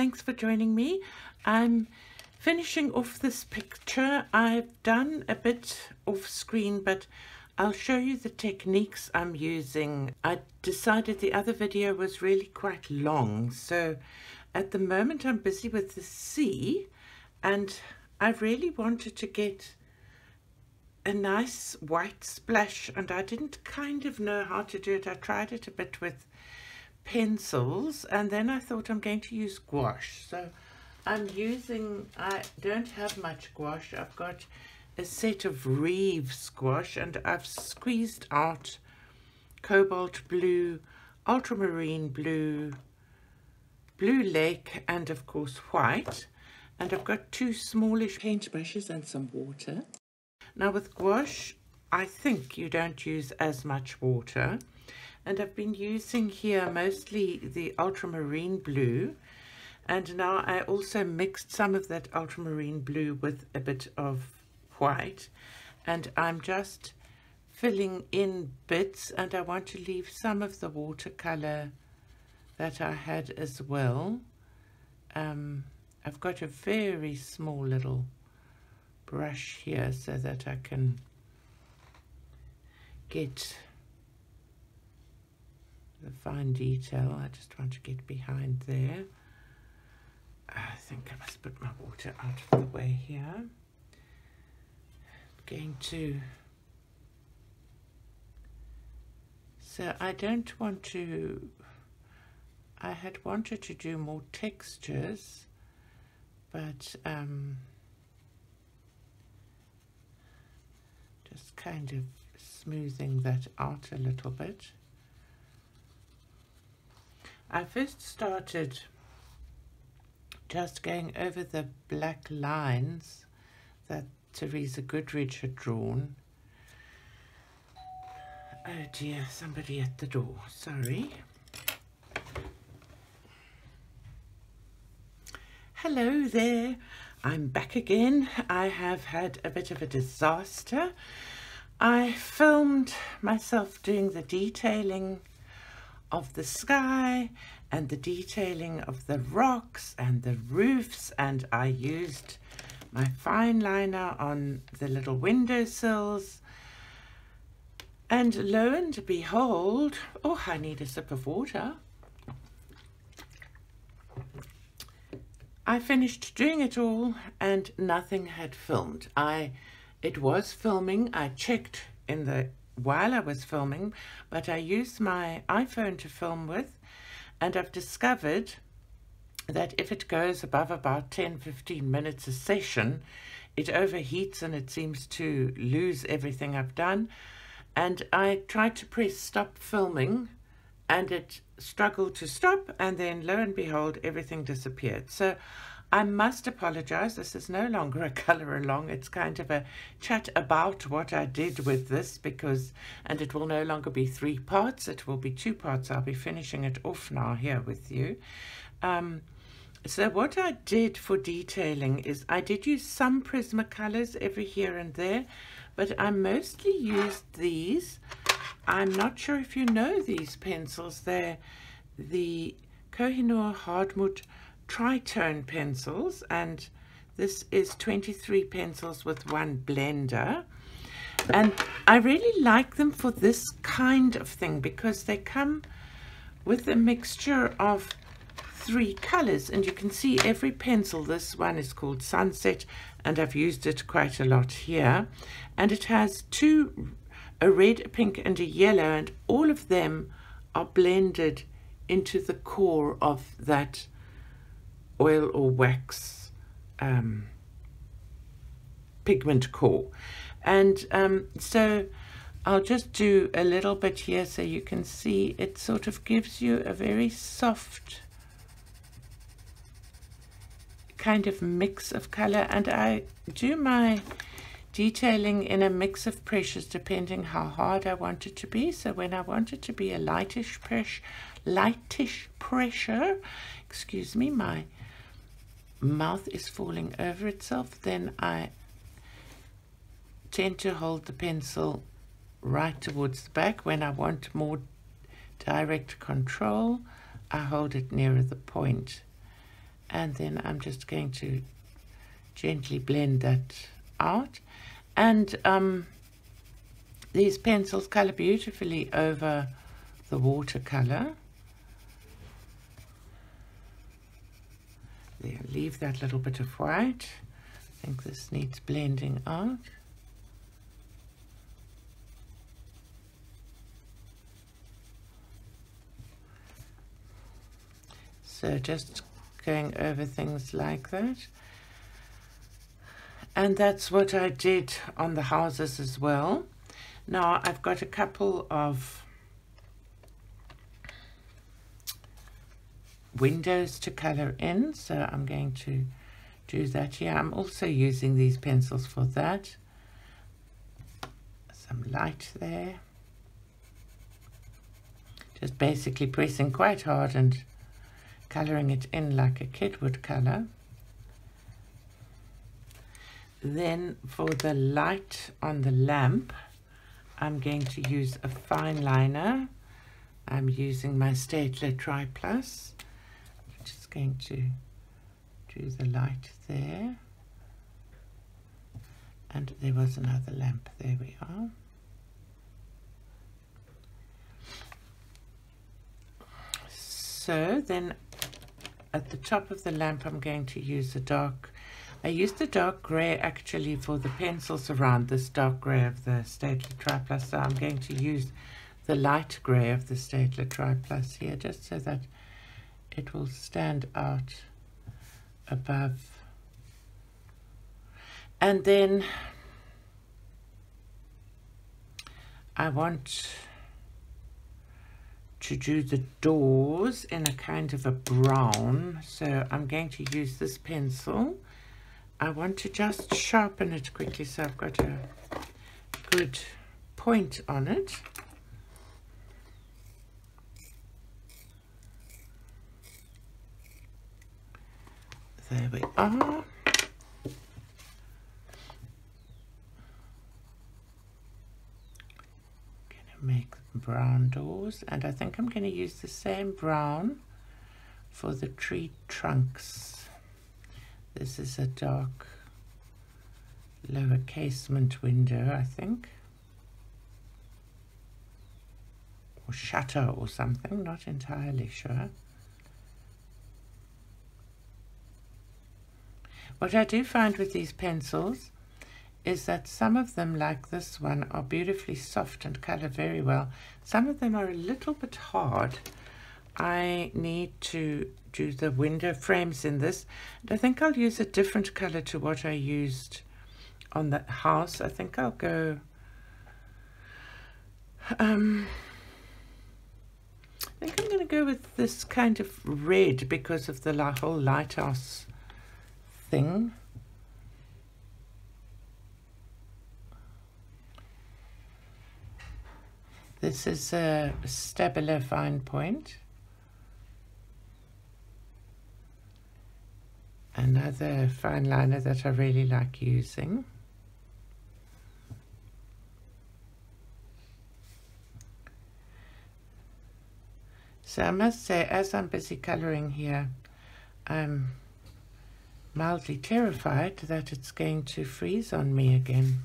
Thanks for joining me. I'm finishing off this picture. I've done a bit off screen, but I'll show you the techniques I'm using. I decided the other video was really quite long, so at the moment I'm busy with the sea, and I really wanted to get a nice white splash, and I didn't kind of know how to do it. I tried it a bit with pencils and then I thought I'm going to use gouache. So I'm using I don't have much gouache. I've got a set of Reeves gouache and I've squeezed out cobalt blue ultramarine blue blue lake and of course white. And I've got two smallish paint brushes and some water. Now with gouache I think you don't use as much water and I've been using here mostly the ultramarine blue. And now I also mixed some of that ultramarine blue with a bit of white. And I'm just filling in bits and I want to leave some of the watercolor that I had as well. Um, I've got a very small little brush here so that I can get the fine detail. I just want to get behind there. I think I must put my water out of the way here. I'm going to... So I don't want to... I had wanted to do more textures, but um, just kind of smoothing that out a little bit. I first started just going over the black lines that Teresa Goodridge had drawn. Oh dear, somebody at the door, sorry. Hello there, I'm back again. I have had a bit of a disaster. I filmed myself doing the detailing of the sky and the detailing of the rocks and the roofs. And I used my fine liner on the little windowsills and lo and behold oh I need a sip of water. I finished doing it all and nothing had filmed. I it was filming. I checked in the while I was filming, but I use my iPhone to film with, and I've discovered that if it goes above about 10 15 minutes a session, it overheats and it seems to lose everything I've done. And I tried to press stop filming and it struggled to stop, and then lo and behold, everything disappeared. So I must apologize. This is no longer a color along. It's kind of a chat about what I did with this because, and it will no longer be three parts. It will be two parts. I'll be finishing it off now here with you. Um, so what I did for detailing is I did use some Prismacolors every here and there, but I mostly used these. I'm not sure if you know these pencils. They're the Koh-i-Noor Hardtmuth tritone pencils and this is 23 pencils with one blender. And I really like them for this kind of thing because they come with a mixture of three colors. And you can see every pencil this one is called sunset and I've used it quite a lot here. And it has two a red a pink and a yellow and all of them are blended into the core of that oil or wax um, pigment core. And um, so I'll just do a little bit here so you can see. It sort of gives you a very soft kind of mix of color. And I do my detailing in a mix of pressures depending how hard I want it to be. So when I want it to be a lightish pressure lightish pressure excuse me my mouth is falling over itself, then I tend to hold the pencil right towards the back. When I want more direct control, I hold it nearer the point. and then I'm just going to gently blend that out and um, these pencils color beautifully over the watercolor there leave that little bit of white. I think this needs blending out. So just going over things like that. And that's what I did on the houses as well. Now I've got a couple of windows to color in so I'm going to do that here. I'm also using these pencils for that. Some light there. Just basically pressing quite hard and coloring it in like a kid would color. Then for the light on the lamp I'm going to use a fine liner. I'm using my Staedtler Tri Plus going to do the light there. And there was another lamp. There we are. So then at the top of the lamp I'm going to use the dark I used the dark grey actually for the pencils around this dark grey of the Staedtler Tri Plus so I'm going to use the light grey of the Staedtler Tri Plus here just so that it will stand out above. And then I want to do the doors in a kind of a brown. So I'm going to use this pencil. I want to just sharpen it quickly so I've got a good point on it. There we are. Gonna make brown doors and I think I'm going to use the same brown for the tree trunks. This is a dark lower casement window, I think. Or shutter or something, not entirely sure. What I do find with these pencils is that some of them, like this one, are beautifully soft and colour very well. Some of them are a little bit hard. I need to do the window frames in this. And I think I'll use a different color to what I used on the house. I think I'll go... Um, I think I'm going to go with this kind of red because of the whole lighthouse thing. This is a Stabilo fine point. another fine liner that I really like using. So I must say, as I'm busy colouring here, I'm mildly terrified that it's going to freeze on me again.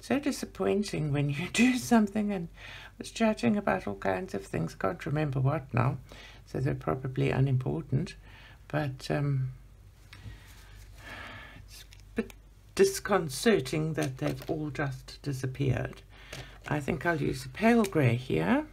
So disappointing when you do something and was chatting about all kinds of things. Can't remember what now, so they're probably unimportant. But um, it's a bit disconcerting that they've all just disappeared. I think I'll use a pale grey here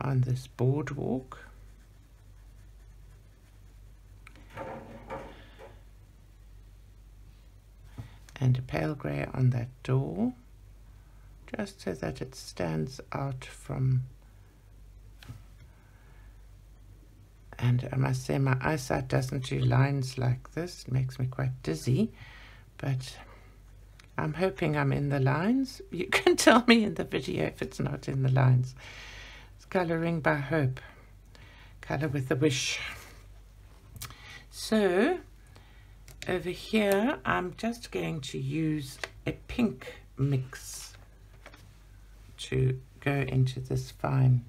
on this boardwalk. And a pale grey on that door just so that it stands out from and I must say my eyesight doesn't do lines like this it makes me quite dizzy but I'm hoping I'm in the lines you can tell me in the video if it's not in the lines colouring by hope colour with a wish so over here I'm just going to use a pink mix to go into this fine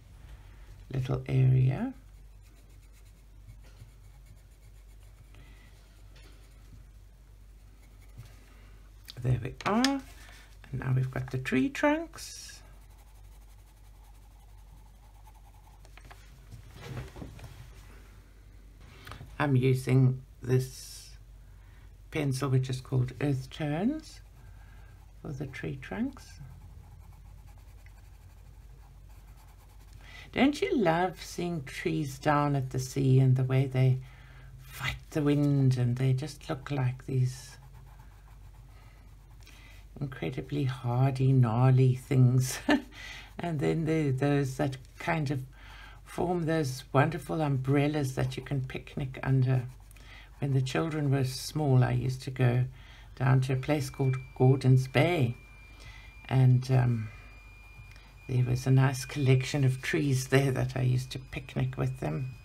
little area. There we are. And now we've got the tree trunks. I'm using this pencil which is called Earth Turns for the tree trunks. Don't you love seeing trees down at the sea and the way they fight the wind and they just look like these incredibly hardy, gnarly things. and then there those that kind of form those wonderful umbrellas that you can picnic under. When the children were small, I used to go down to a place called Gordon's Bay. And um, there was a nice collection of trees there that I used to picnic with them.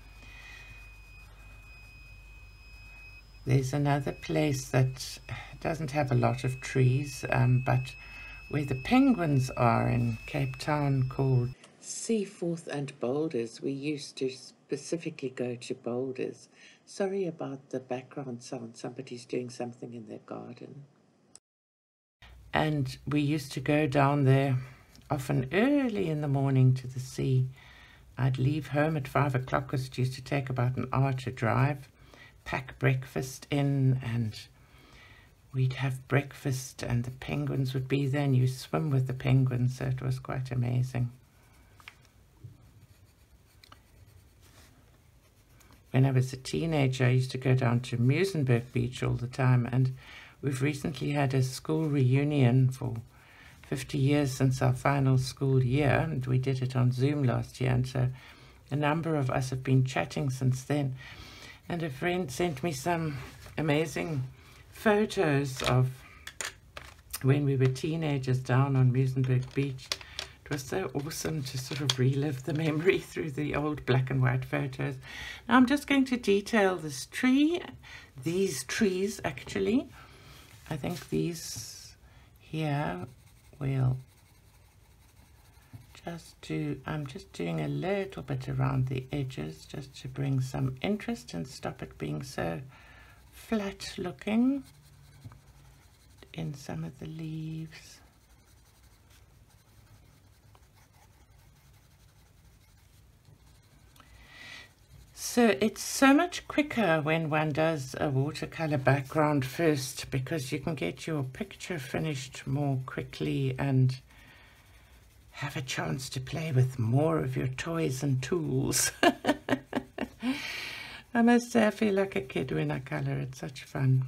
There's another place that doesn't have a lot of trees, um, but where the penguins are in Cape Town called Seaforth and Boulders. We used to specifically go to Boulders. Sorry about the background sound. Somebody's doing something in their garden. And we used to go down there often early in the morning to the sea. I'd leave home at five o'clock because it used to take about an hour to drive, pack breakfast in, and we'd have breakfast, and the penguins would be there, and you swim with the penguins, so it was quite amazing. When I was a teenager, I used to go down to Muizenberg Beach all the time, and we've recently had a school reunion for 50 years since our final school year, and we did it on Zoom last year, and so a number of us have been chatting since then. And a friend sent me some amazing photos of when we were teenagers down on Muizenberg Beach. Was so awesome to sort of relive the memory through the old black and white photos. Now I'm just going to detail this tree, these trees actually. I think these here will just do, I'm just doing a little bit around the edges just to bring some interest and stop it being so flat looking in some of the leaves. So it's so much quicker when one does a watercolor background first because you can get your picture finished more quickly and have a chance to play with more of your toys and tools. I must say I feel like a kid when I color. It's such fun.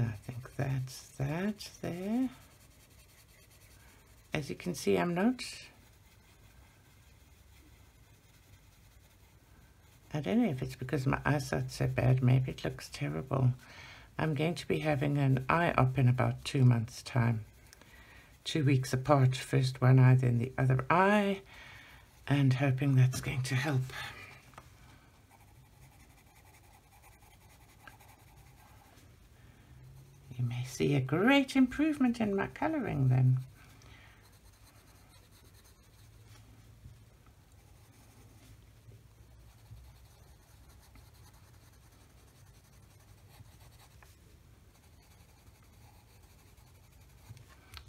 I think that's that there. As you can see, I'm not, I don't know if it's because my eyesight's so bad, maybe it looks terrible. I'm going to be having an eye op in about two months' time. Two weeks apart, first one eye, then the other eye, and hoping that's going to help. You may see a great improvement in my colouring then.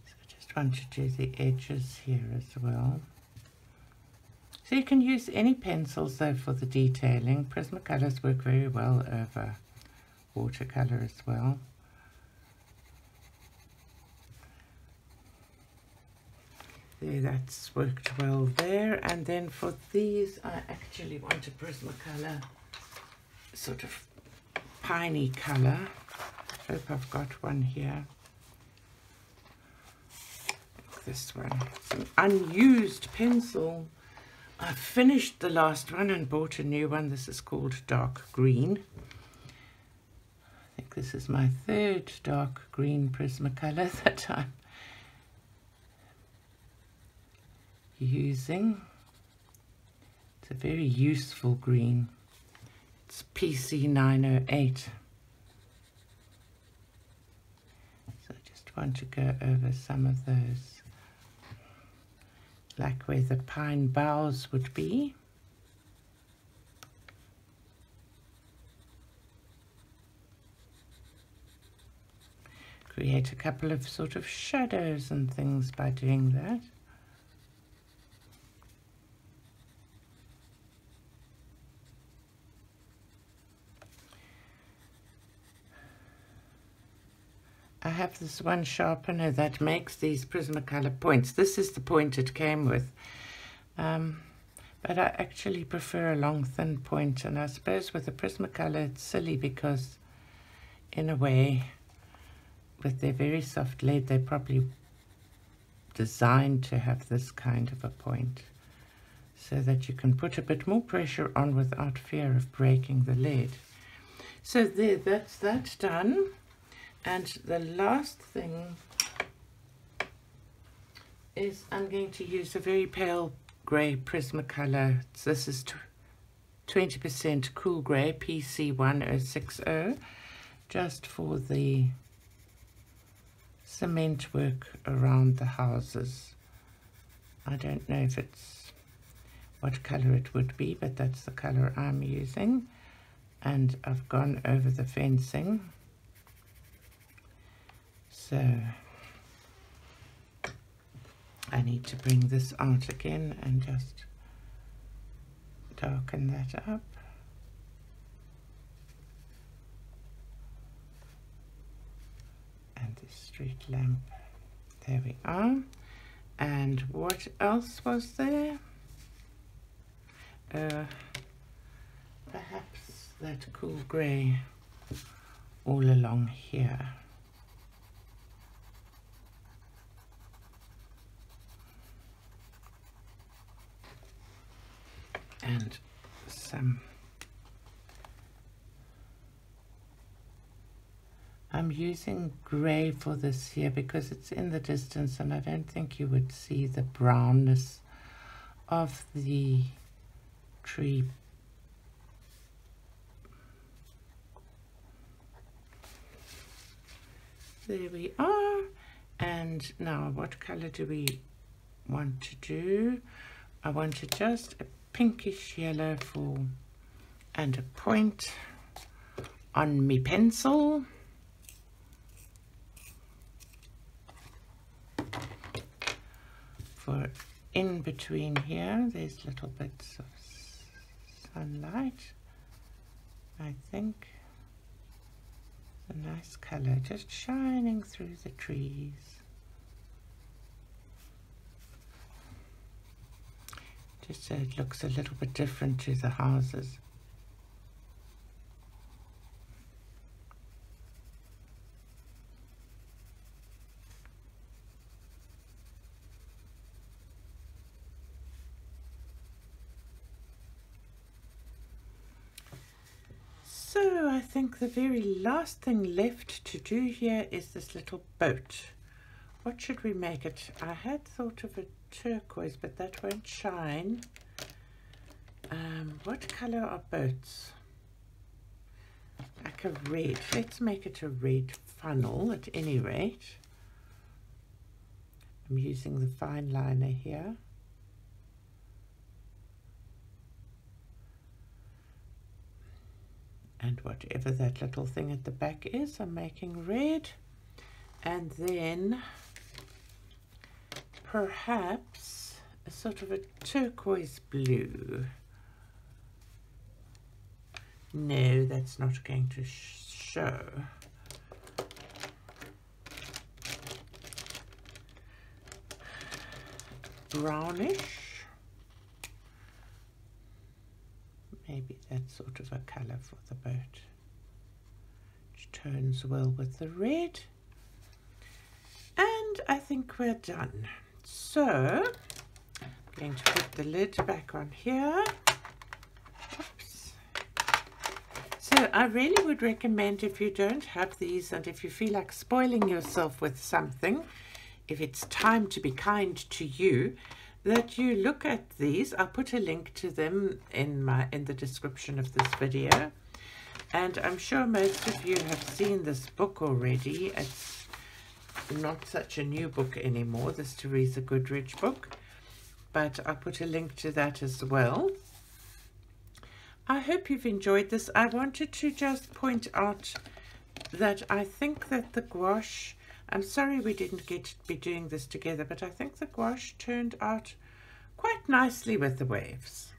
So just want to do the edges here as well. So you can use any pencils though for the detailing. Prismacolors work very well over watercolour as well. There that's worked well there. And then for these I actually want a Prismacolor sort of piney color hope I've got one here. This one. It's an unused pencil. I finished the last one and bought a new one. This is called dark green. I think this is my third dark green Prismacolor that I'm using. It's a very useful green. It's PC908. So I just want to go over some of those, like where the pine boughs would be. create a couple of sort of shadows and things by doing that. I have this one sharpener that makes these Prismacolor points. This is the point it came with. Um, but I actually prefer a long thin point and I suppose with the Prismacolor it's silly because in a way with their very soft lead, they're probably designed to have this kind of a point so that you can put a bit more pressure on without fear of breaking the lead. So there, that's that done. And the last thing is I'm going to use a very pale grey Prismacolor. This is 20% cool grey PC1060 just for the cement work around the houses. I don't know if it's what color it would be, but that's the color I'm using. And I've gone over the fencing. So I need to bring this out again and just darken that up. and the street lamp there we are. And what else was there? Uh, perhaps that cool grey all along here and some I'm using grey for this here because it's in the distance and I don't think you would see the brownness of the tree. There we are. And now what colour do we want to do? I want to just pinkish yellow for and a point on me pencil. for in between here there's little bits of sunlight I think a nice color just shining through the trees so it looks a little bit different to the houses So I think the very last thing left to do here is this little boat. What should we make it? I had thought of a turquoise, but that won't shine. Um, what colour are boats? Like a red. Let's make it a red funnel at any rate. I'm using the fine liner here. and whatever that little thing at the back is I'm making red and then perhaps a sort of a turquoise blue. No that's not going to show. Brownish? Maybe that sort of a colour for the boat. Which turns well with the red. And I think we're done so I'm going to put the lid back on here Oops. so I really would recommend if you don't have these and if you feel like spoiling yourself with something if it's time to be kind to you that you look at these. I'll put a link to them in my in the description of this video. And I'm sure most of you have seen this book already. It's not such a new book anymore, this Teresa Goodridge book. But I'll put a link to that as well. I hope you've enjoyed this. I wanted to just point out that I think that the gouache, I'm sorry we didn't get to be doing this together, but I think the gouache turned out quite nicely with the waves.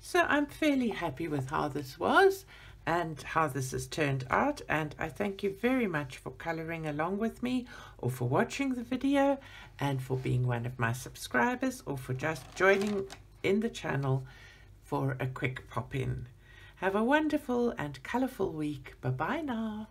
So I'm fairly happy with how this was and how this has turned out and I thank you very much for coloring along with me or for watching the video and for being one of my subscribers or for just joining in the channel for a quick pop in. Have a wonderful and colourful week. Bye bye now.